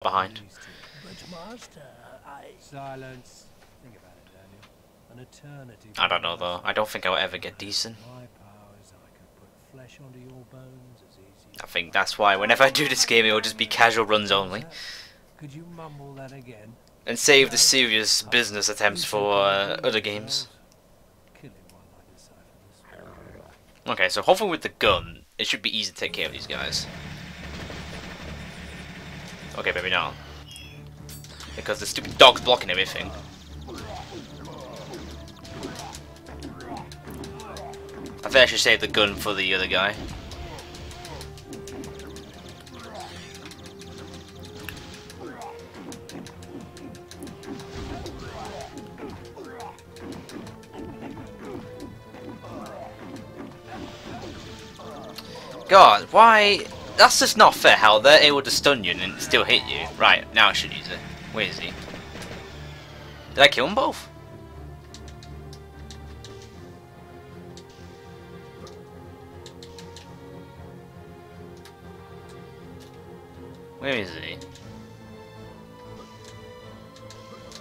behind. Master, I Silence. Think about it, Daniel. An eternity. I don't know though. I don't think I'll ever get decent. I think that's why whenever I do this game, it will just be casual runs only, Could you mumble that again? and save the serious business attempts for uh, other games. Okay, so hopefully with the gun, it should be easy to take care of these guys. Okay, maybe not. Because the stupid dog's blocking everything. I think I should save the gun for the other guy. God, why? That's just not fair how they're able to stun you and still hit you. Right, now I should use it. Where is he? Did I kill them both? Where is he?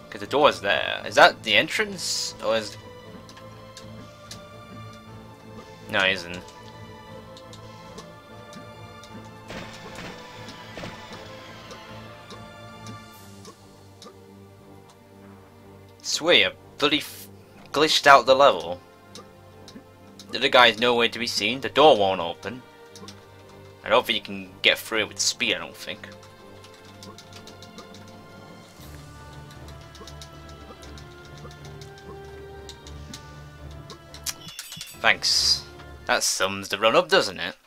Because the door's there. Is that the entrance? Or is... No, isn't. Swear, bloody glitched out the level. The other guy's nowhere to be seen. The door won't open. I don't think you can get through it with speed, I don't think. Thanks. That sums the run up, doesn't it?